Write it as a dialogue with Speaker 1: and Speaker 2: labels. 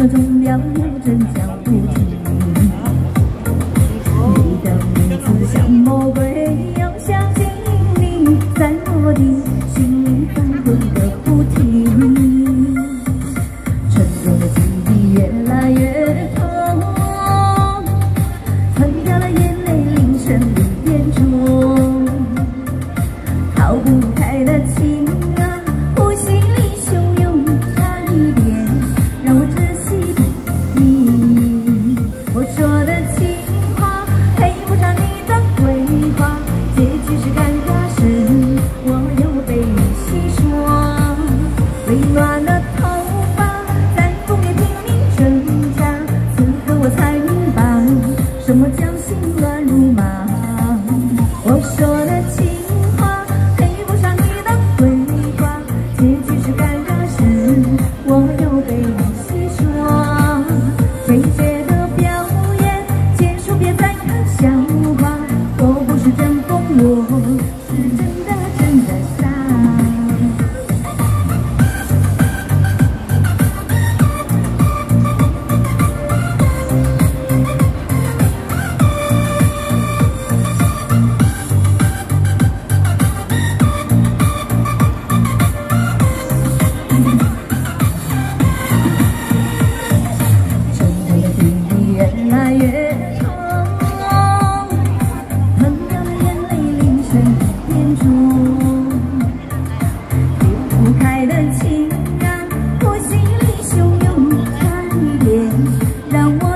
Speaker 1: 那钟表又真叫不停，你的名字像魔鬼，又相信你在我的心里翻滚个不停，沉重的记忆越来越痛，吞掉了眼泪，铃声已变重，逃不开的情。乱如麻，我说的让我